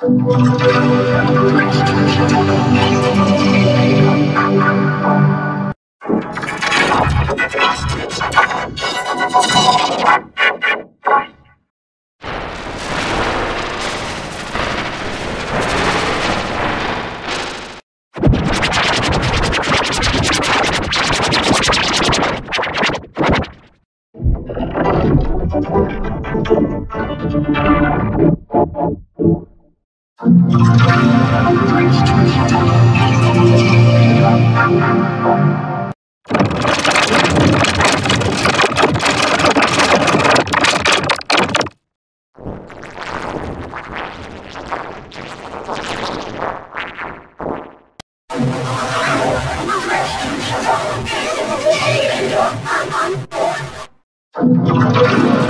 Thank you. I'm on board.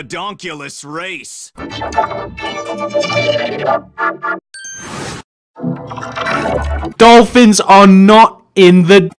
redonkulous race. Dolphins are not in the...